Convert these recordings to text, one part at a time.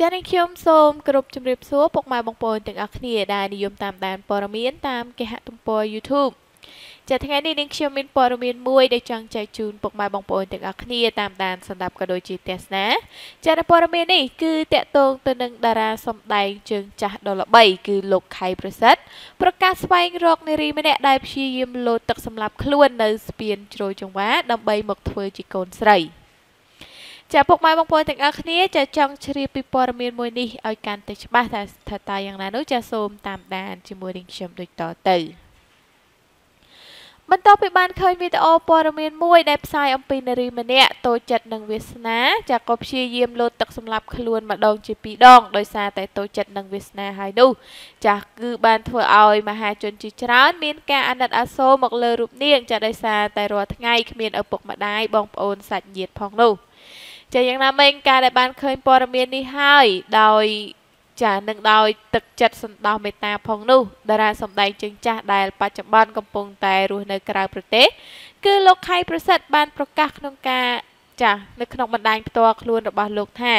ចា៎នេះខ្ញុំសូមគោរពជម្រាបសួរពុកម៉ែបងប្អូនទាំងអស់គ្នាដែលនិយមតាមដានព័ត៌មានតាមគេហទំព័រ YouTube ចាថ្ងៃនេះនាងខ្ញុំមានព័ត៌មានមួយដែលចង់ចែកជូនពុកម៉ែបងប្អូនទាំងអស់គ្នាតាមដានសម្រាប់ក៏ដូចជាទស្សនាចានៅព័ត៌មាននេះគឺតកតងទៅនឹងតារាសម្ដែងជើងចាស់ដ៏ល្បីគឺលោកខៃប្រសិទ្ធប្រកាសស្វែងរកនារីម្នាក់ដែលព្យាយាមលោតទឹកសម្លាប់ខ្លួននៅស្ពានជ្រោយចង្វាដើម្បីមកធ្វើជាកូនស្រី។ ចាពុកម៉ែបងប្អូនទាំងអស់គ្នាចាចង់ជ្រាបពីព័ត៌មានមួយនេះឲ្យកាន់តែច្បាស់ថាថាតើយ៉ាងណានោះចាសូមតាមដានជាមួយនឹងខ្ញុំដូចតទៅបន្ទាប់ពីបានឃើញវីដេអូព័ត៌មានមួយដែលផ្សាយអំពីនារីម្នាក់តូចចិត្តនឹងវាសនាចាក៏ព្យាយាមលោតទឹកសម្លាប់ខ្លួនម្ដងជាពីរដងដោយសារតែតូចចិត្តនឹងវាសនាហើយនោះចាគឺបានធ្វើឲ្យមហាជនជាច្រើនមានការអាណិតអាសូរមកលើរូបនាងចាដោយសារតែរាល់ថ្ងៃគ្មានឪពុកម្ដាយបងប្អូនសាច់ញាតិផងនោះ ចាយ៉ាងណាមិញការដែលបានឃើញព័ត៌មាននេះហើយដោយចានឹងដោយទឹកចិត្តសន្តោសមេត្តាផងនោះតារាសម្ដែងជើងចាស់ដែលបច្ចុប្បន្នកំពុងតែរស់នៅក្រៅប្រទេសគឺលោកខៃប្រសិទ្ធបានប្រកាសក្នុងការចាស់នៅក្នុងបណ្ដាញផ្ទាល់ខ្លួនរបស់លោកថា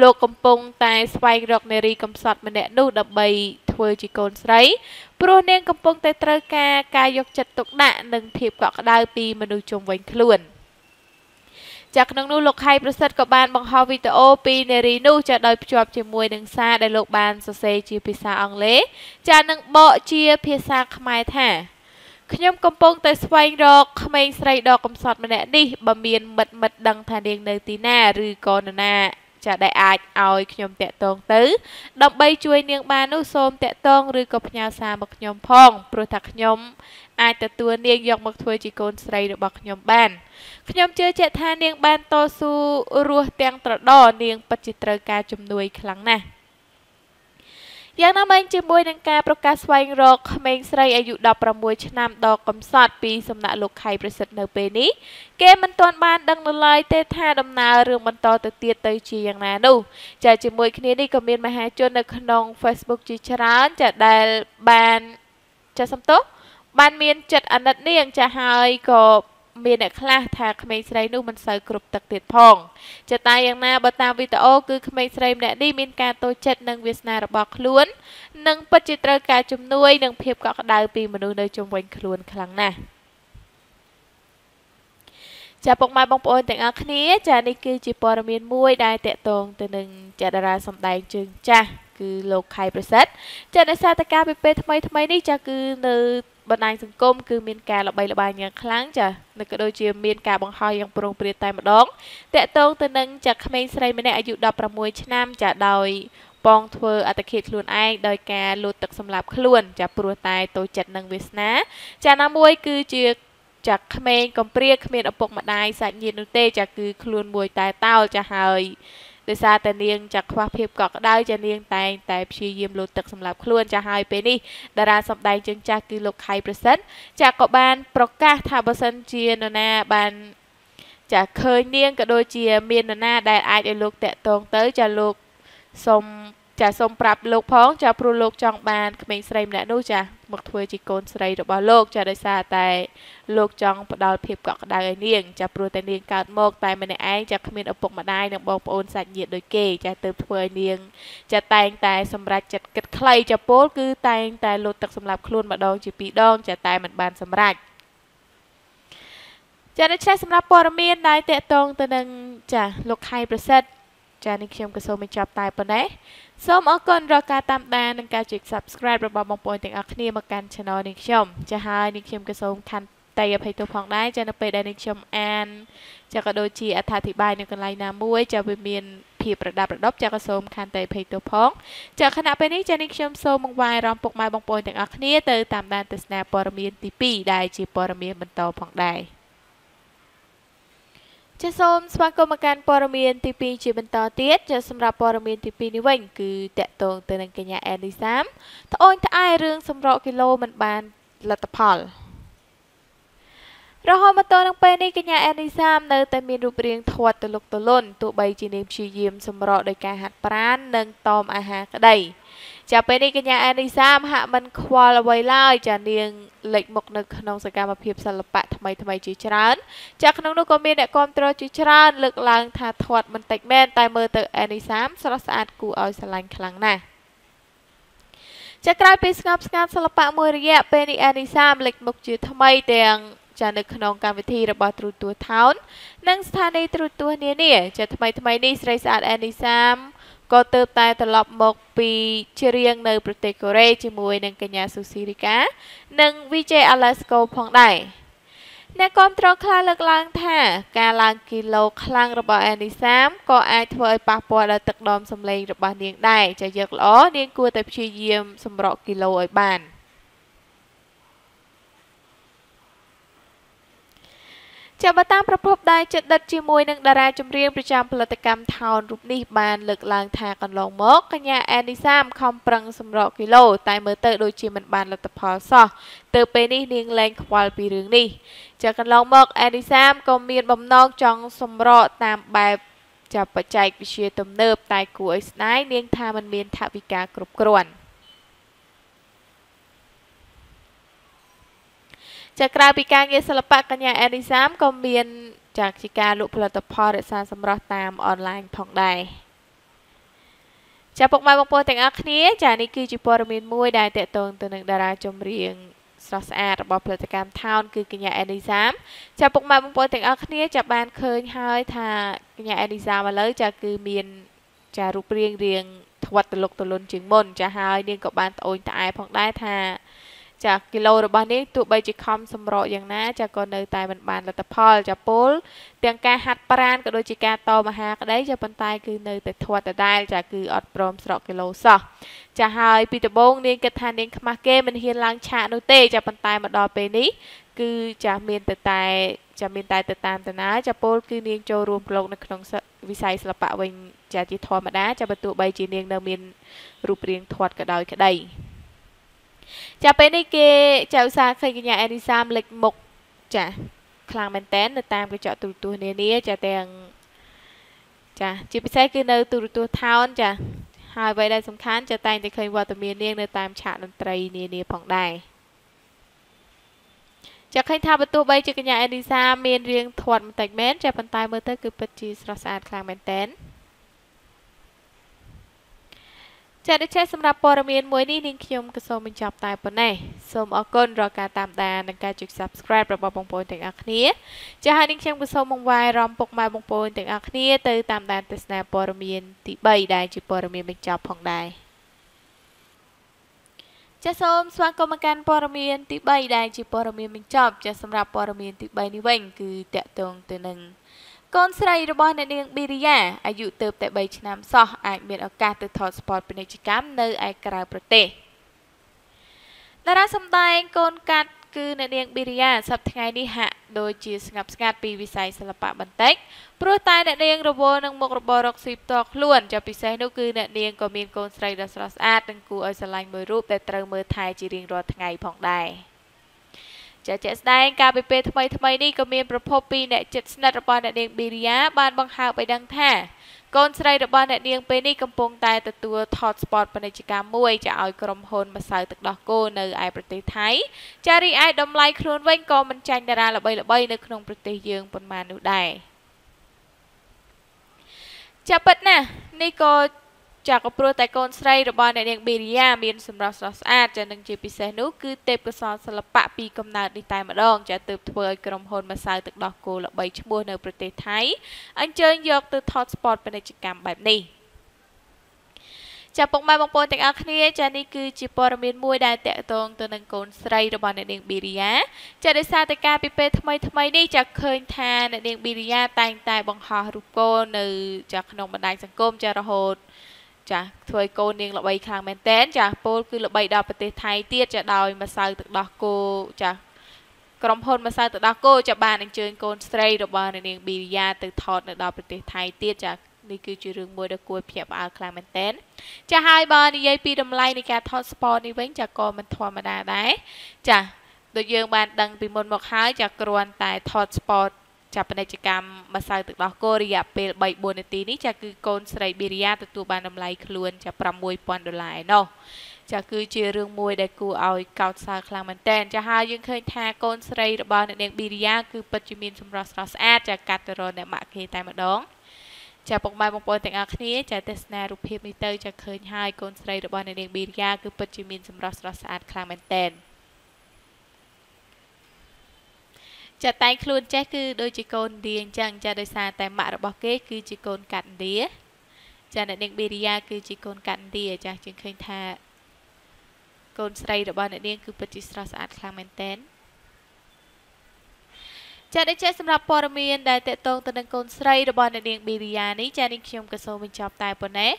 លោកកំពុងតែស្វែងរកនារីកំសត់ម្នាក់នោះដើម្បីធ្វើជាកូនស្រីព្រោះនាងកំពុងតែត្រូវការការយកចិត្តទុកដាក់និងភាពកក់ក្ដៅពីមនុស្សជុំវិញខ្លួន។ ចាក្នុងនោះលោកខៃប្រសិទ្ធក៏បានបង្ហោះវីដេអូពីនារីនោះចាដោយភ្ជាប់ជាមួយនឹងសារដែលលោកបានសរសេរជាភាសាអង់គ្លេសចានឹងបកជាភាសាខ្មែរថាខ្ញុំកំពុងតែស្វែងរកក្មេងស្រីដ៏កំសត់ម្នាក់នេះបើមានមិត្តមិត្តដឹងថានាងនៅទីណាឬក៏នរណាចាដែលអាចឲ្យខ្ញុំតាក់ទងទៅ ដើម្បីជួយនាងបាននោះសូមតាក់ទងឬក៏ផ្ញើសារមកខ្ញុំផងព្រោះថាខ្ញុំ អាចទទួលនាងយកមកធ្វើជាកូនស្រីរបស់ខ្ញុំបានខ្ញុំជឿជាក់ថានាងបានតស៊ូរស់ទាំងត្រដរនាងពិតជាត្រូវការជំនួយខ្លាំងណាស់យ៉ាងណាមិញជាមួយនឹងការប្រកាសស្វែងរកក្មេងស្រីអាយុ16ឆ្នាំដ៏កំសត់ពីសំណាក់លោកខៃប្រសិទ្ធនៅពេលនេះគេមិនទាន់បានដឹងនៅឡើយទេថាដំណើររឿងបន្តទៅទៀតទៅជាយ៉ាងណានោះចាជាមួយគ្នានេះក៏មានមហាជននៅក្នុង Facebook ជាច្រើនចាដែលបានចាសំទោស បានមានចិត្តអាណិតនាងចាហើយក៏មានអ្នកខ្លះថាក្មេងស្រីនោះមិនសូវគ្រប់ទឹកទៀតផងចតាយ៉ាងណាបើតាមវីដេអូគឺក្មេងស្រីម្នាក់នេះមានការតូចចិត្តនិងវាសនារបស់ខ្លួន និងពិតជាត្រូវការជំនួយនិងភាពកក់ក្ដៅពីមនុស្សនៅជុំវិញខ្លួនខ្លាំងណាស់ចាពុកម៉ែបងប្អូនទាំងអស់គ្នាចានេះគឺជាព័ត៌មានមួយដែលតកតងទៅនឹងចាតារាសម្ដែងជើងចាស់គឺលោកខៃប្រសិទ្ធចាដោយសារតែការពីពេលថ្មីថ្មីនេះចាគឺនៅ បណ្ដាញសង្គមគឺមានការល្បីល្បាញយ៉ាងខ្លាំងចានៅក៏ដូចជាមានការបង្ហោះយ៉ាងប្រុងប្រយ័ត្នតែម្ដងតកតងទៅនឹងចាក្មេងស្រីម្នាក់អាយុ16ឆ្នាំចាដោយបងធ្វើអត្តឃាតខ្លួនឯងដោយការលូតទឹកសម្លាប់ខ្លួនចាព្រោះតែតូចចិត្តនឹងវាសនា ចាណាមួយគឺជាចាក្មេងកំព្រាគ្មានឪពុកម្ដាយសាច់ញាតិនោះទេចាគឺខ្លួនមួយតែតោលចាហើយ ដោយសារតែនាងចាក់ខ្វះភាពកក់ក្ដៅចានាងតែងតែព្យាយាមលោតទឹកសម្រាប់ខ្លួនចាហើយពេលនេះតារាសម្ដែងជើងចាស់គឺលោកខៃប្រសិទ្ធចាក៏បានប្រកាសថាបើសិនជានរណាបានចាឃើញនាងក៏ដូចជាមាននរណាដែលអាចឲ្យលោកតាក់ទងទៅចាលោកសូម ចាសូមប្រាប់លោកផងចាព្រោះលោកចង់បានក្មេងស្រីម្នាក់នោះចាមកធ្វើជាកូនស្រីរបស់លោកចាដោយសារតែលោកចង់ផ្ដល់ភាពកក់ក្ដៅឲ្យនាងចាព្រោះតែនាងកើតមកតែម្នាក់ឯងចាគ្មានឪពុកម្ដាយនិងបងប្អូនសាច់ញាតិដូចគេចាទើបធ្វើឲ្យនាងចាតែងតែសម្រេចចិត្តគិតខ្លីចាពលគឺតែងតែលោតទឹកសម្រាប់ខ្លួនម្ដងជាពីរដងចាតែមិនបានសម្រេចចាដូច្នេះសម្រាប់ព័ត៌មានដែលតកតងទៅនឹងចាលោកខៃប្រសិទ្ធចានេះខ្ញុំក៏សូមបញ្ចប់តែប៉ុណ្ណេះ សូមអរគុណរកការតាមដាននិងការចុច Subscribe របស់បងប្អូនទាំងអស់គ្នាមកកាន់ Channel នេះខ្ញុំចាហើយនេះខ្ញុំក៏សូមខន្តីអភ័យទោសផងដែរចានៅពេលដែលនេះខ្ញុំអានចាក៏ដូចជាអត្ថាធិប្បាយនៅកន្លែងណាមួយចាវាមានភាពប្រដាប់ប្រដប់ចាក៏សូមខន្តីអភ័យទោសផងចាខណៈពេលនេះចានេះខ្ញុំសូមបង្វែរអារម្មណ៍ពុកម៉ែបងប្អូនទាំងអស់គ្នាទៅតាមដានទស្សនាព័ត៌មានទី2ដែលជាព័ត៌មានបន្តផងដែរ ចាសូមស្វាគមន៍មកកាន់ព័ត៌មានទី2ជាបន្តទៀតចាសម្រាប់ព័ត៌មានទី2នេះវិញគឺតកតងទៅនឹងកញ្ញាអេលីសាមត្អូញត្អែរឿងសម្រកគីឡូមិនបានលទ្ធផលរហូតមកទល់នឹងពេលនេះកញ្ញាអេនីសាមនៅតែមានរូបរាងធាត់ទលុកទលន់ទោះបីជានាងព្យាយាមសម្រកដោយការហាត់ប្រាណនិងតមអាហារក្តី ចាពេលនេះកញ្ញាអានីសាមហាក់មិនខ្វល់អ្វីឡើយចានាងលេចមុខនៅក្នុងសកម្មភាពសិល្បៈថ្មីថ្មីជាច្រើនចាក្នុងនោះក៏មានអ្នកគាំទ្រជាច្រើនលើកឡើងថាធាត់បន្តិចមែនតែមើលទៅអានីសាមស្រស់ស្អាតគួរឲ្យស្រឡាញ់ខ្លាំងណាស់ចាក្រោយពីស្ងប់ស្ងាត់សិល្បៈមួយរយៈពេលនេះអានីសាមលេចមុខជាថ្មីទាំងចានៅក្នុងកម្មវិធីរបស់ទ្រូទួថោននិងស្ថានីយ៍ទ្រូទួនានាចាថ្មីថ្មីនេះស្រីស្អាតអានីសាម ក៏ទើបតែត្រឡប់មកពីច្រៀងនៅប្រទេសកូរ៉េជាមួយនឹងកញ្ញាស៊ូស៊ីរីកា និង VJ Alasko ផងដែរអ្នកគាំទ្រខ្លះលើកឡើងថាការឡើងគីឡូខ្លាំងរបស់អានីសាមក៏អាចធ្វើឲ្យប៉ះពាល់ដល់ទឹកដមសម្លេងរបស់នាងដែរចាយកល្អនាងគួរតែព្យាយាមសម្រកគីឡូឲ្យបាន។ ចាបើតាមប្រភពដែលចិត្តដិតជាមួយនឹងតារាចម្រៀងប្រចាំផលិតកម្មថោនរូបនេះបានលើកឡើងថាកន្លងមកកញ្ញាអេនីសាមខំប្រឹងសម្រកគីឡូតែមើលទៅដូចជាមិនបានលទ្ធផលសោះទៅពេលនេះនាងលែងខ្វល់ពីរឿងនេះចាកន្លងមកអេនីសាមក៏មានបំណងចង់សម្រកតាមបែបចាប់បច្ចេកវិទ្យាទំនើបតែគួរឲ្យស្ដាយនាងថាมันមានថវិកាគ្រប់គ្រាន់ ចាក្រៅពីការងារសិល្បៈកញ្ញាអេនីសាមក៏មានចាជាការលក់ផលិតផលរក្សាសម្រស់តាមអនឡាញផងដែរចាពុកម៉ែបងប្អូនទាំងអស់គ្នា ចានេះគឺជាព័ត៌មានមួយដែលតកតងទៅនឹងតារាចម្រៀងស្រស់ស្អាតរបស់ផលិតកម្មថោនគឺកញ្ញាអេនីសាមចាពុកម៉ែបងប្អូនទាំងអស់គ្នាចាបានឃើញហើយថាកញ្ញាអេនីសាមឥឡូវចាគឺមានចារូបរាងរៀងធ្វាត់ទលុកទលន់ជាងមុនចាហើយនាងក៏បានត្អូញត្អែផងដែរថា ចាគីឡូរបស់នេះទោះបីជាខំសម្រកយ៉ាងណាចាក៏នៅតែមិនបានលទ្ធផលចាពលទាំងការហាត់ប្រានក៏ដូចជាការតមហាក្តីចាប៉ុន្តែគឺនៅតែធាត់ដដែលចាគឺអត់ព្រមស្រកគីឡូសោះចាហើយពីដំបូងនាងគិតថានាងខ្មាស់គេមិនហ៊ានឡើងឆាកនោះទេចាប៉ុន្តែមកដល់ពេលនេះគឺចាមានតែតែចាមានតែទៅតាមតាណាចាពលគឺនាងចូលរួមប្រឡូកនៅក្នុងវិស័យសិល្បៈវិញចាជាធម្មតាចាបើទោះបីជានាងនៅមានរូបរាងធាត់ក៏ដោយក្តី ចាពេលនេះគេចៅសារឃើញកញ្ញាអេរីសាមលេចមុខចាខ្លាំងមែនតែននៅតាមកញ្ចក់ទូរទស្សន៍នានាចាទាំងចាជាពិសេសគឺនៅទូរទស្សន៍ថោនចាហើយអ្វីដែលសំខាន់ចាតែងតែឃើញវត្តមាននាងនៅតាមឆាកតន្ត្រីនានាផងដែរចាឃើញថាបើទោះបីជាកញ្ញាអេរីសាមានរៀងធាត់បន្តិចមែនចាប៉ុន្តែមើលទៅគឺពិតជាស្រស់ស្អាតខ្លាំងមែនតែន ចាដូច្នេះសម្រាប់ព័ត៌មានមួយនេះនាងខ្ញុំក៏សូមបញ្ចប់តែប៉ុណ្ណេះសូមអរគុណរាល់ការតាមដាននិងការចុច Subscribe របស់បងប្អូនទាំងអស់គ្នាចាហើយនាងខ្ញុំក៏សូមបង្វែររំពុកម៉ែបងប្អូនទាំងអស់គ្នាទៅតាមដានទស្សនាព័ត៌មានទី3ដែលជាព័ត៌មានបញ្ចប់ផងដែរចាសសូមស្វាគមន៍មកកាន់ព័ត៌មានទី3ដែលជាព័ត៌មានបញ្ចប់ចាសសម្រាប់ព័ត៌មានទី3នេះវិញគឺតកតងទៅនឹង កូនស្រីរបស់អ្នកនាងប៊ីរីយ៉ាអាយុទៅតែ3ឆ្នាំសោះអាចមានឱកាសទៅថតស្ពតពាណិជ្ជកម្មនៅឯក្រៅប្រទេសតារាសម្ដែងកូនកាត់គឺអ្នកនាងប៊ីរីយ៉ាសប្តាហ៍នេះហាក់ដូចជាស្ងប់ស្ងាត់ពីវិស័យសិល្បៈបន្តិចព្រោះតែអ្នកនាងរវល់នឹងមុខរបររកស៊ីផ្ទាល់ខ្លួនជាពិសេសនោះគឺអ្នកនាងក៏មានកូនស្រីដ៏ស្រស់ស្អាតនិងគួរឲ្យស្រឡាញ់មួយរូបដែលត្រូវមើលថែជារៀងរាល់ថ្ងៃផងដែរ។ ចាជាក់ស្ដែងការពីពេលថ្មីថ្មីនេះក៏មានប្រភពពីអ្នកជិតស្និទ្ធរបស់អ្នកនាងប៊ីរីយ៉ាបានបង្ហើបឲ្យដឹងថាកូនស្រីរបស់អ្នកនាងពេលនេះកំពុងតែទទួលថតស្ពតពាណិជ្ជកម្មមួយចាឲ្យក្រុមហ៊ុនម្សៅទឹកដោះគោនៅឯប្រទេសថៃចារីឯតម្លៃខ្លួនវិញក៏មិនចាញ់តារាល្បីៗនៅក្នុងប្រទេសយើងប៉ុន្មាននោះដែរចាប់ពិតណាស់នេះក៏ ចាក៏ព្រោះតែកូនស្រីរបស់អ្នកនាងប៊ីរីយ៉ាមានសម្រស់ស្រស់ស្អាតចានឹងជាពិសេសនោះគឺទេពកោសល្យសិល្បៈពីកំណើតនេះតែម្ដងចាទើបធ្វើឲ្យក្រុមហ៊ុនម្សៅទឹកដោះគោល្បីឈ្មោះនៅប្រទេសថៃអញ្ជើញយកទៅថតស្ពតពាណិជ្ជកម្មបែបនេះចាពុកម៉ែបងប្អូនទាំងអស់គ្នាចានេះគឺជាព័ត៌មានមួយដែលតកតងទៅនឹងកូនស្រីរបស់អ្នកនាងប៊ីរីយ៉ាចាដោយសារតែការពីពេលថ្មីថ្មីនេះចាឃើញថាអ្នកនាងប៊ីរីយ៉ាតែងតែបង្ហោះរូបកូននៅចាក្នុងបណ្ដាញសង្គមចារហូត ចាធ្វើឲ្យកូននាងល្បីខ្លាំងមែនតែនចាពលគឺល្បីដល់ប្រទេសថៃទៀតចាដោយម្សៅទឹកដោះគោចាក្រុមហ៊ុនម្សៅទឹកដោះគោចាបានអញ្ជើញកូនស្រីរបស់នាងប៊ីរីយ៉ាទៅថតនៅដល់ប្រទេសថៃទៀតចានេះគឺជារឿងមួយដែលគួរភ្ញាក់ផ្អើលខ្លាំងមែនទែនចាហើយបើនិយាយពីតម្លៃនៃការថតស្ពតនេះវិញចាក៏មិនធម្មតាដែរចាដូចយើងបានដឹងពីមុនមកហើយចាគ្រាន់តែថត spot ចាប់ពាណិជ្ជកម្មម្សៅទឹកដោះគោរយៈពេល3-4នាទីនេះចាគឺកូនស្រីប៊ីរីយ៉ាទទួលបានតម្លៃខ្លួនចា6000ដុល្លារឯណោះចាគឺជារឿងមួយដែលគួរឲ្យកោតសើខ្លាំងមែនតើចាហើយយើងឃើញថាកូនស្រីរបស់អ្នកនាងប៊ីរីយ៉ាគឺពិតជាមានសម្រស់ស្រស់ស្អាតចាកាត់ទៅរកអ្នកម៉ាក់គេតែម្ដងចាពុកម៉ែបងប្អូនទាំងអស់គ្នាចាទេសនារូបភាពនេះទៅចាឃើញហើយកូនស្រីរបស់អ្នកនាងប៊ីរីយ៉ាគឺពិតជាមានសម្រស់ស្រស់ស្អាតខ្លាំងមែនតើ ចាតែងខ្លួនចេះគឺដូចជាកូនឥណ្ឌាអញ្ចឹងចាដោយសារតែម៉ាក់របស់គេ គឺជាកូនកាត់ឥណ្ឌាចាអ្នកនាងបេរីយ៉ាគឺជាកូនកាត់ឥណ្ឌាចាជាងឃើញថា កូនស្រីរបស់អ្នកនាងគឺពិតជាស្រស់ស្អាតខ្លាំងមែនទែនចានេះជាសម្រាប់ព័ត៌មានដែលតកតងទៅនឹងកូនស្រីរបស់អ្នកនាងប៊ីរីយ៉ានេះចានេះខ្ញុំក៏សូមបញ្ចប់តែប៉ុណ្ណេះ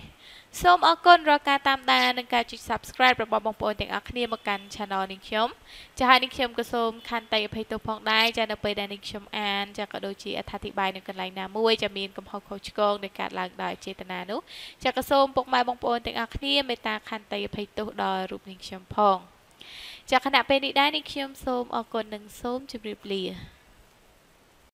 សូមអរគុណរាល់ការតាមដាននិងការចុច Subscribe របស់បងប្អូនទាំងអស់គ្នាមកកាន់ Channel នេះខ្ញុំចាហើយនេះខ្ញុំក៏សូមខន្តីអភ័យទោសផងដែរចានៅពេលដែលនេះខ្ញុំអានចាក៏ដូចជាអត្ថាធិប្បាយនៅកន្លែងណាមួយចាមានកំហុសខុសឆ្គងដែលកើតឡើងដោយចេតនានោះចាក៏សូមពុកម៉ែបងប្អូនទាំងអស់គ្នាមេត្តាខន្តីអភ័យទោសដល់រូបនេះខ្ញុំផងចាគណៈពេលនេះដែរនេះខ្ញុំសូមអរគុណនិងសូមជម្រាបលា